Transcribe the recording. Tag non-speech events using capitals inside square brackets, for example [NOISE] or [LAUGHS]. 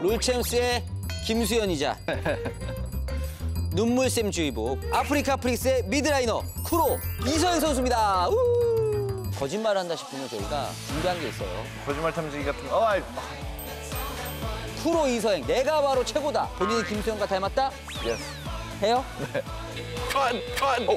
롤챔스의 김수현이자 [LAUGHS] 눈물샘주의보 아프리카 프릭스의 mid laner 쿠로 이서행 선수입니다. 우! 거짓말 한다 싶으면 저희가 준비한 게 있어요. 거짓말 탐지기 같은 거. 어, 아이. 쿠로 이서행 내가 바로 최고다. 본인이 김수현과 닮았다? Yes. 해요? 네. 컷! 컷! 오.